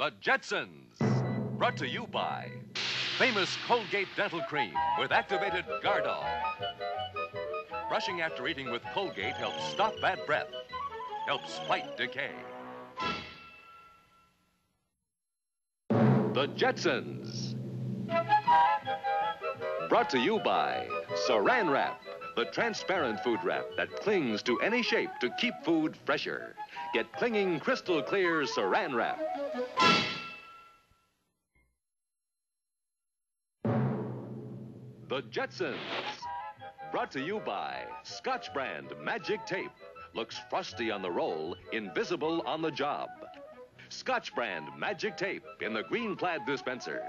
The Jetsons. Brought to you by famous Colgate Dental Cream with activated Gardol. Brushing after eating with Colgate helps stop bad breath, helps fight decay. The Jetsons. Brought to you by Saran Wrap, the transparent food wrap that clings to any shape to keep food fresher. Get clinging crystal clear Saran Wrap. The Jetsons. Brought to you by Scotch Brand Magic Tape. Looks frosty on the roll, invisible on the job. Scotch Brand Magic Tape in the green plaid dispenser.